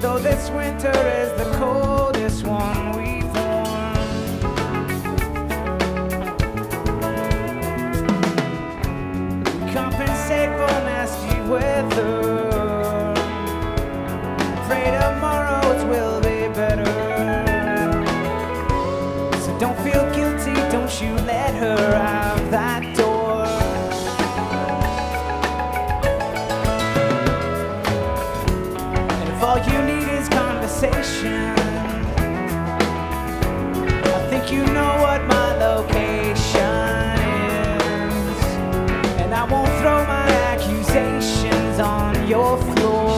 Though this winter is the coldest one we throw my accusations on your floor.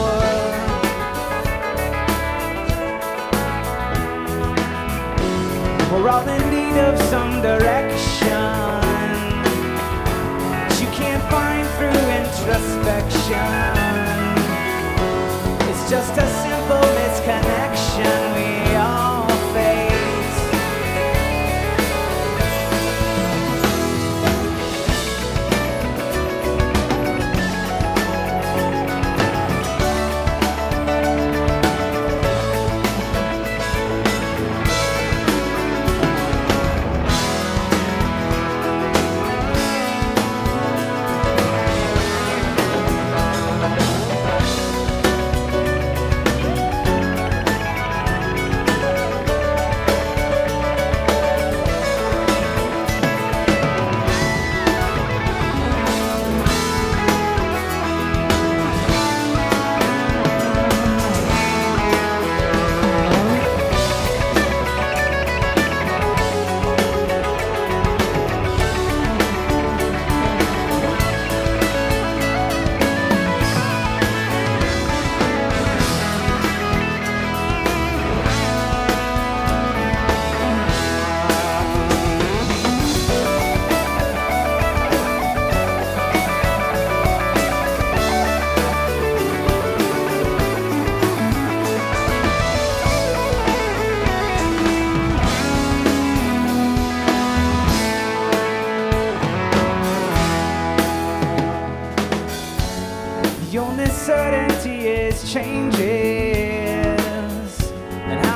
We're all in need of some direction that you can't find through introspection. It's just a simple misconnection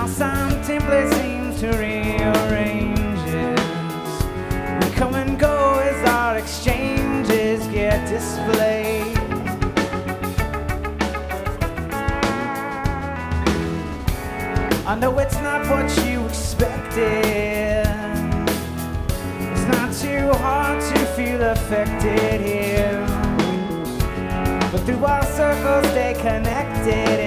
some simply seems to rearrange it. We come and go as our exchanges get displayed. I know it's not what you expected. It's not too hard to feel affected here. But through our circles, they connected